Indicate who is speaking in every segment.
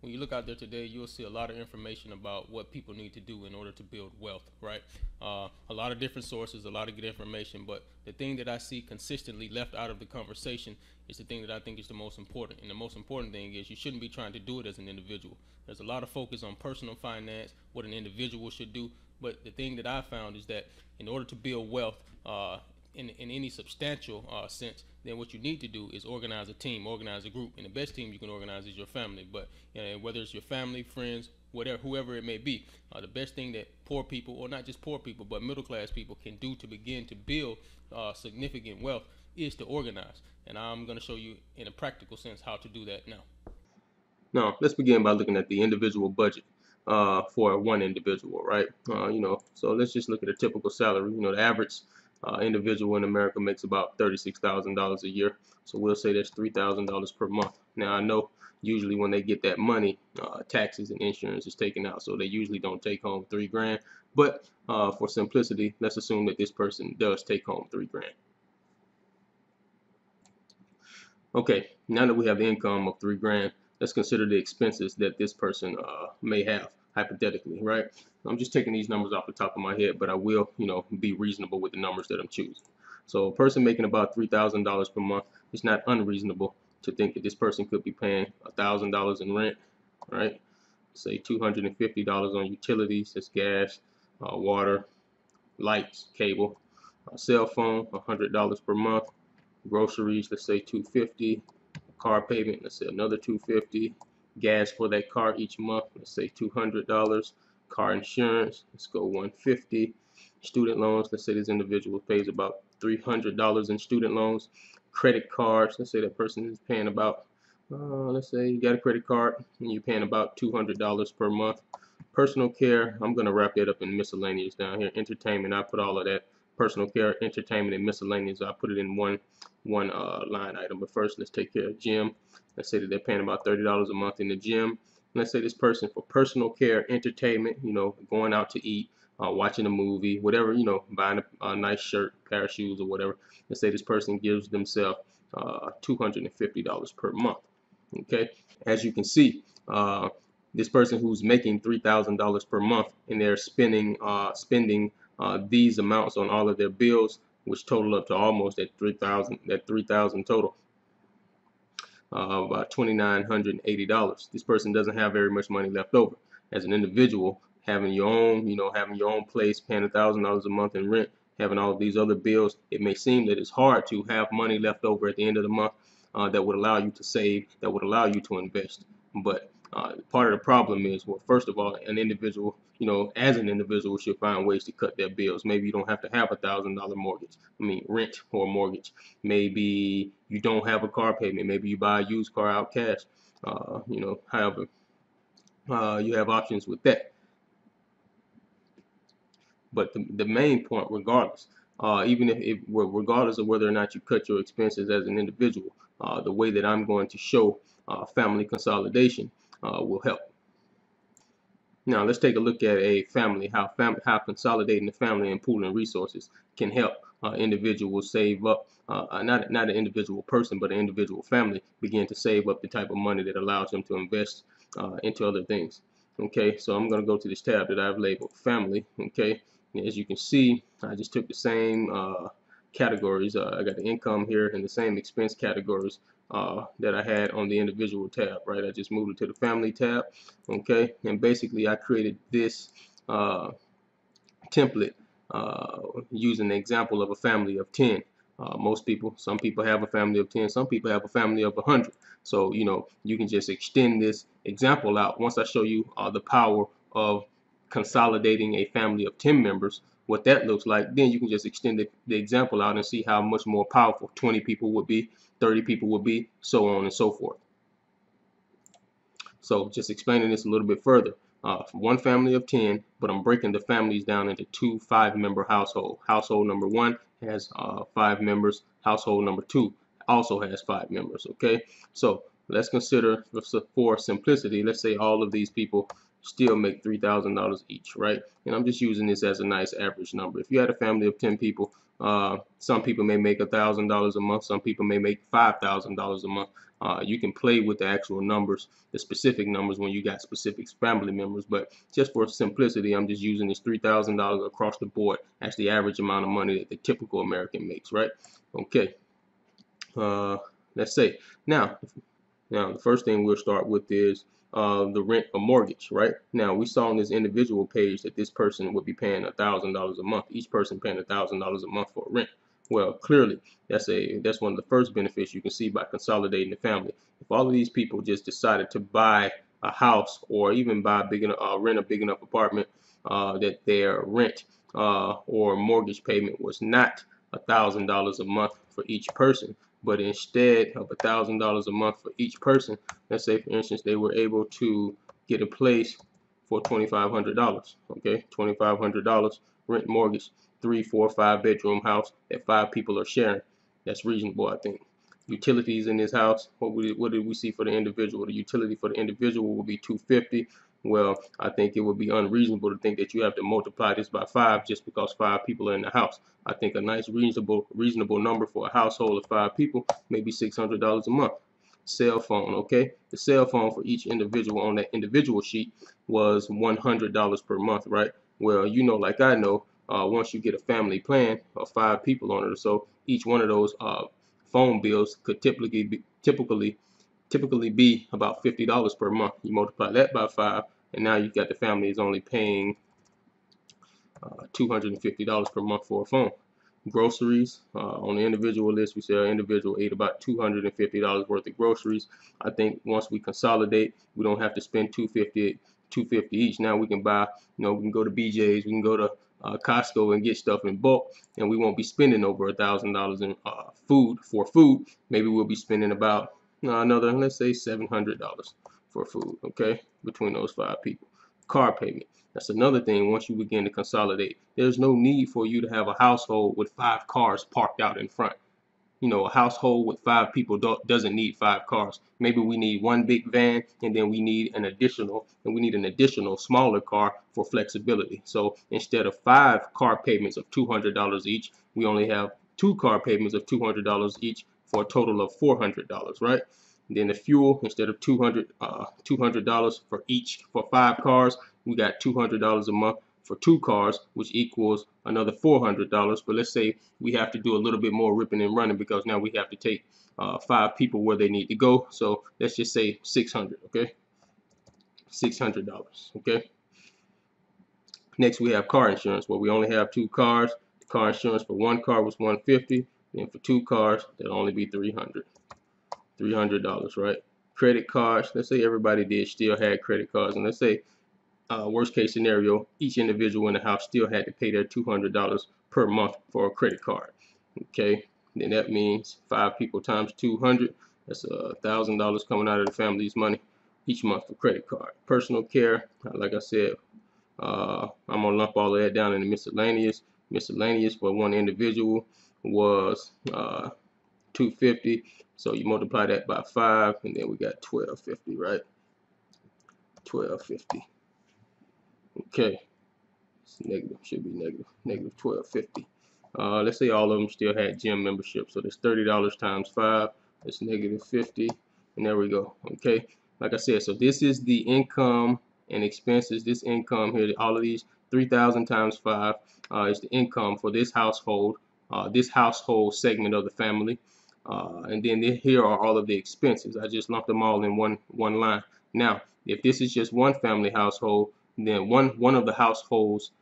Speaker 1: when you look out there today, you'll see a lot of information about what people need to do in order to build wealth, right? Uh, a lot of different sources, a lot of good information, but the thing that I see consistently left out of the conversation is the thing that I think is the most important. And the most important thing is you shouldn't be trying to do it as an individual. There's a lot of focus on personal finance, what an individual should do, but the thing that I found is that in order to build wealth, uh, in, in any substantial uh, sense, then what you need to do is organize a team, organize a group. And the best team you can organize is your family. But you know, whether it's your family, friends, whatever, whoever it may be, uh, the best thing that poor people, or not just poor people, but middle class people can do to begin to build uh, significant wealth is to organize. And I'm going to show you in a practical sense how to do that now.
Speaker 2: Now, let's begin by looking at the individual budget uh, for one individual, right? Uh, you know, so let's just look at a typical salary. You know, the average uh, individual in America makes about $36,000 a year. So we'll say that's $3,000 per month. Now I know usually when they get that money, uh, taxes and insurance is taken out. So they usually don't take home three grand. But uh, for simplicity, let's assume that this person does take home three grand. Okay, now that we have the income of three grand, let's consider the expenses that this person uh, may have hypothetically, right? I'm just taking these numbers off the top of my head, but I will, you know, be reasonable with the numbers that I'm choosing. So a person making about $3,000 per month, it's not unreasonable to think that this person could be paying $1,000 in rent, right? Say $250 on utilities, that's gas, uh, water, lights, cable, a cell phone, $100 per month, groceries, let's say 250, car payment, let's say another 250, gas for that car each month, let's say $200, car insurance, let's go 150 student loans, let's say this individual pays about $300 in student loans, credit cards, let's say that person is paying about, uh, let's say you got a credit card and you're paying about $200 per month, personal care, I'm going to wrap that up in miscellaneous down here, entertainment, I put all of that personal care, entertainment, and miscellaneous. I put it in one one uh, line item. But first, let's take care of gym. Let's say that they're paying about thirty dollars a month in the gym. Let's say this person for personal care, entertainment, you know, going out to eat, uh, watching a movie, whatever, you know, buying a, a, nice shirt, pair of shoes, or whatever. Let's say this person gives themselves uh, $250 per month. Okay, as you can see, uh, this person who's making $3,000 per month and they're spending uh, spending uh, these amounts on all of their bills, which total up to almost at 3,000, that 3,000 total, uh, about $2,980. This person doesn't have very much money left over. As an individual, having your own, you know, having your own place, paying $1,000 a month in rent, having all of these other bills, it may seem that it's hard to have money left over at the end of the month uh, that would allow you to save, that would allow you to invest. But uh, part of the problem is, well, first of all, an individual, you know, as an individual should find ways to cut their bills. Maybe you don't have to have a thousand dollar mortgage. I mean, rent or mortgage. Maybe you don't have a car payment. Maybe you buy a used car out cash. Uh, you know, however, uh, you have options with that. But the, the main point, regardless, uh, even if, if, regardless of whether or not you cut your expenses as an individual, uh, the way that I'm going to show uh, family consolidation uh, will help. Now let's take a look at a family, how fam how consolidating the family and pooling resources can help uh, individuals save up, uh, uh, not, not an individual person, but an individual family begin to save up the type of money that allows them to invest uh, into other things. Okay, so I'm going to go to this tab that I've labeled family. Okay, and as you can see, I just took the same uh, categories. Uh, I got the income here and the same expense categories uh, that I had on the individual tab, right? I just moved it to the family tab, okay? And basically I created this uh, template uh, using the example of a family of 10. Uh, most people, some people have a family of 10, some people have a family of 100. So, you know, you can just extend this example out. Once I show you uh, the power of consolidating a family of 10 members, what that looks like, then you can just extend the, the example out and see how much more powerful 20 people would be, 30 people would be, so on and so forth. So just explaining this a little bit further. Uh, one family of 10, but I'm breaking the families down into two five-member household. Household number one has uh, five members. Household number two also has five members. Okay, so let's consider for simplicity. Let's say all of these people still make $3,000 each, right? And I'm just using this as a nice average number. If you had a family of 10 people, uh, some people may make $1,000 a month, some people may make $5,000 a month. Uh, you can play with the actual numbers, the specific numbers when you got specific family members. But just for simplicity, I'm just using this $3,000 across the board as the average amount of money that the typical American makes, right? Okay. Uh, let's say now, now the first thing we'll start with is uh, the rent or mortgage, right? Now we saw on this individual page that this person would be paying a thousand dollars a month. Each person paying a thousand dollars a month for rent. Well, clearly that's a that's one of the first benefits you can see by consolidating the family. If all of these people just decided to buy a house or even buy a big enough, uh, rent a big enough apartment uh, that their rent uh, or mortgage payment was not a thousand dollars a month for each person, but instead of a thousand dollars a month for each person, let's say for instance they were able to get a place for $2,500. Okay, $2,500 rent mortgage, three, four, five bedroom house that five people are sharing. That's reasonable, I think. Utilities in this house. What, we, what did we see for the individual? The utility for the individual will be 250 well, I think it would be unreasonable to think that you have to multiply this by five just because five people are in the house. I think a nice reasonable reasonable number for a household of five people maybe $600 a month. Cell phone, okay? The cell phone for each individual on that individual sheet was $100 per month, right? Well, you know, like I know, uh, once you get a family plan of five people on it or so, each one of those uh, phone bills could typically be, typically typically be about $50 per month. You multiply that by five, and now you've got the family is only paying uh, $250 per month for a phone. Groceries uh, on the individual list, we say our individual ate about $250 worth of groceries. I think once we consolidate, we don't have to spend 250 250 each. Now we can buy, you know, we can go to BJ's, we can go to uh, Costco and get stuff in bulk, and we won't be spending over a thousand dollars in uh, food for food. Maybe we'll be spending about another, let's say $700 for food, okay, between those five people. Car payment. That's another thing once you begin to consolidate. There's no need for you to have a household with five cars parked out in front. You know, a household with five people doesn't need five cars. Maybe we need one big van and then we need an additional and we need an additional smaller car for flexibility. So instead of five car payments of $200 each, we only have two car payments of $200 each for a total of $400, right? And then the fuel, instead of 200 uh, $200 for each for five cars, we got $200 a month for two cars, which equals another $400. But let's say we have to do a little bit more ripping and running because now we have to take uh, five people where they need to go. So let's just say 600, okay? $600, okay? Next, we have car insurance, where we only have two cars. The car insurance for one car was 150 then for two cars, that'll only be 300 $300, right? Credit cards, let's say everybody did still had credit cards. And let's say, uh, worst case scenario, each individual in the house still had to pay their $200 per month for a credit card. Okay, then that means five people times 200. That's a thousand dollars coming out of the family's money each month for credit card. Personal care, like I said, uh, I'm gonna lump all of that down in the miscellaneous. Miscellaneous for one individual was uh, 250 so you multiply that by 5 and then we got 1250 right? 1250 okay. It's negative should be negative negative 1250 uh, let's say all of them still had gym membership. So there's $30 times 5 it's negative 50 and there we go. Okay. Like I said so this is the income and expenses. This income here all of these 3,000 times 5 uh, is the income for this household this household segment of the family. Uh, and then here are all of the expenses. I just lumped them all in one one line. Now, if this is just one family household, then one one of the households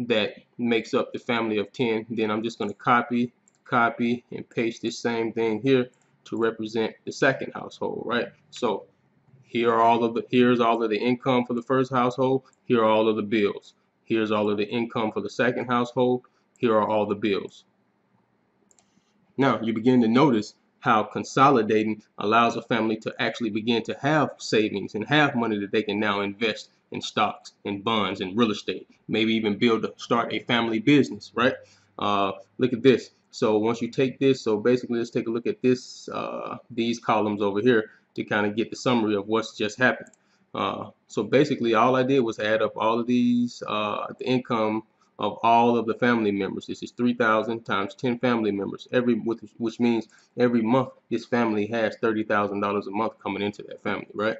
Speaker 2: that makes up the family of 10, then I'm just going to copy, copy, and paste this same thing here to represent the second household, right? So here are all of the here's all of the income for the first household. Here are all of the bills. Here's all of the income for the second household. Here are all the bills. Now you begin to notice how consolidating allows a family to actually begin to have savings and have money that they can now invest in stocks and bonds and real estate, maybe even build start a family business, right? Uh, look at this. So once you take this, so basically let's take a look at this, uh, these columns over here to kind of get the summary of what's just happened. Uh, so basically all I did was add up all of these, uh, the income of all of the family members. This is 3,000 times 10 family members. Every which means every month this family has $30,000 a month coming into that family, right?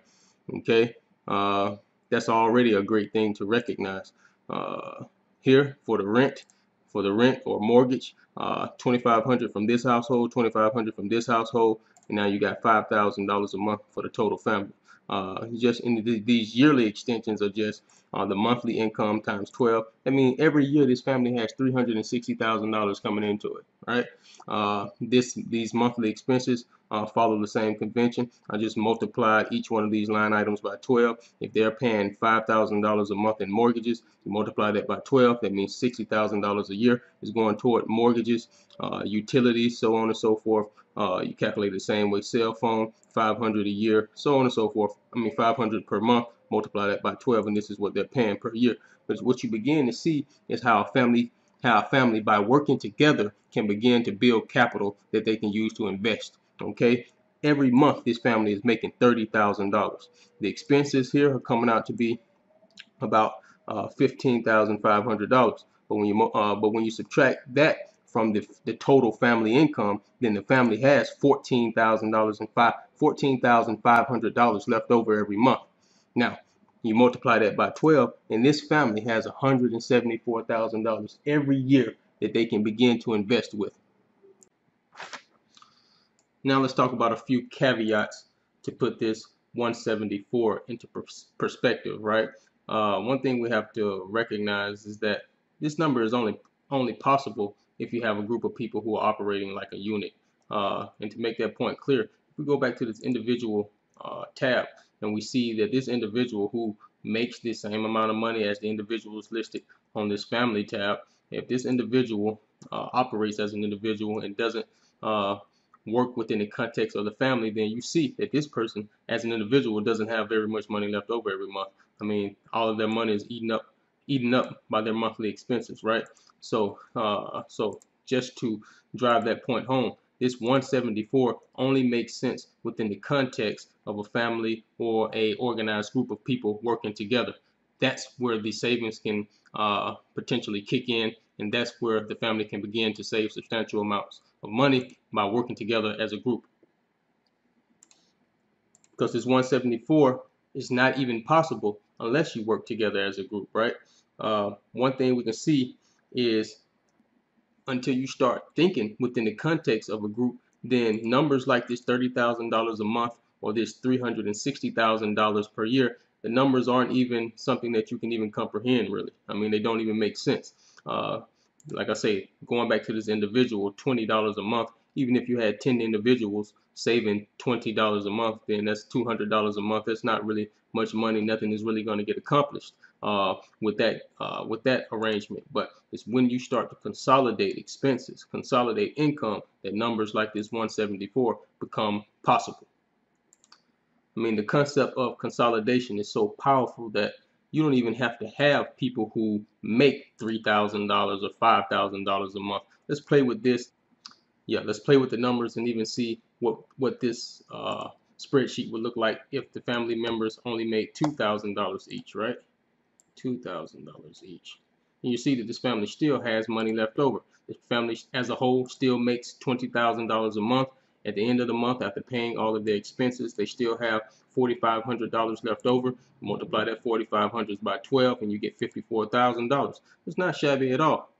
Speaker 2: Okay, uh, that's already a great thing to recognize. Uh, here for the rent, for the rent or mortgage, uh, 2,500 from this household, 2,500 from this household, and now you got $5,000 a month for the total family. Uh, just in the, these yearly extensions are just uh, the monthly income times 12. I mean, every year this family has $360,000 coming into it, right? Uh, this These monthly expenses uh, follow the same convention. I just multiplied each one of these line items by 12. If they're paying $5,000 a month in mortgages, you multiply that by 12. That means $60,000 a year is going toward mortgages, uh, utilities, so on and so forth. Uh, you calculate the same way, cell phone, 500 a year, so on and so forth. I mean, 500 per month, multiply that by 12, and this is what they're paying per year. But what you begin to see is how a family, how a family, by working together, can begin to build capital that they can use to invest okay every month this family is making $30,000 the expenses here are coming out to be about uh, $15,500 but when you uh, but when you subtract that from the, the total family income then the family has $14,000 and five $14,500 left over every month now you multiply that by 12 and this family has $174,000 every year that they can begin to invest with now let's talk about a few caveats to put this 174 into pers perspective, right? Uh, one thing we have to recognize is that this number is only only possible if you have a group of people who are operating like a unit. Uh, and to make that point clear, if we go back to this individual uh, tab and we see that this individual who makes the same amount of money as the individuals listed on this family tab, if this individual uh, operates as an individual and doesn't uh, work within the context of the family, then you see that this person, as an individual, doesn't have very much money left over every month. I mean, all of their money is eaten up, eaten up by their monthly expenses, right? So, uh, so just to drive that point home, this 174 only makes sense within the context of a family or a organized group of people working together. That's where the savings can uh, potentially kick in, and that's where the family can begin to save substantial amounts of money by working together as a group. Because this 174 is not even possible unless you work together as a group, right? Uh, one thing we can see is until you start thinking within the context of a group, then numbers like this $30,000 a month or this $360,000 per year, the numbers aren't even something that you can even comprehend really. I mean, they don't even make sense. Uh, like I say, going back to this individual, $20 a month, even if you had 10 individuals saving $20 a month, then that's $200 a month. That's not really much money. Nothing is really going to get accomplished uh, with that uh, with that arrangement. But it's when you start to consolidate expenses, consolidate income, that numbers like this 174 become possible. I mean, the concept of consolidation is so powerful that you don't even have to have people who make $3,000 or $5,000 a month. Let's play with this. Yeah, let's play with the numbers and even see what, what this uh, spreadsheet would look like if the family members only made $2,000 each, right? $2,000 each. And you see that this family still has money left over. The family as a whole still makes $20,000 a month. At the end of the month, after paying all of their expenses, they still have $4,500 left over. Multiply that 4,500 by 12 and you get $54,000. It's not shabby at all.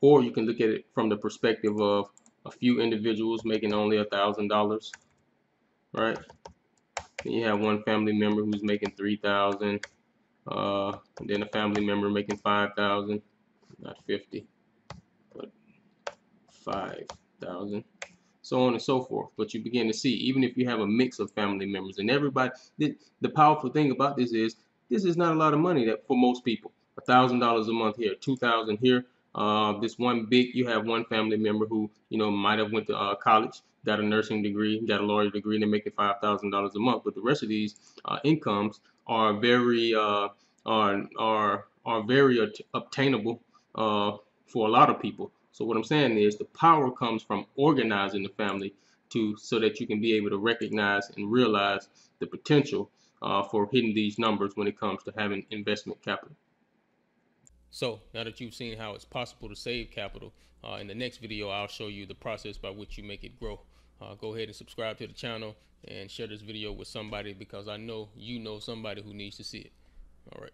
Speaker 2: Or you can look at it from the perspective of a few individuals making only $1,000, right? Then you have one family member who's making 3000 uh, and then a family member making 5000 not 50 but 5000 so on and so forth. But you begin to see, even if you have a mix of family members and everybody, the, the powerful thing about this is, this is not a lot of money that for most people. A thousand dollars a month here, two thousand here. Uh, this one big, you have one family member who, you know, might have went to uh, college, got a nursing degree, got a lawyer degree, and they're making five thousand dollars a month. But the rest of these uh, incomes are very uh, are are are very obtainable uh, for a lot of people. So what I'm saying is the power comes from organizing the family to so that you can be able to recognize and realize the potential uh, for hitting these numbers when it comes to having investment capital.
Speaker 1: So now that you've seen how it's possible to save capital, uh, in the next video, I'll show you the process by which you make it grow. Uh, go ahead and subscribe to the channel and share this video with somebody because I know you know somebody who needs to see it. All right.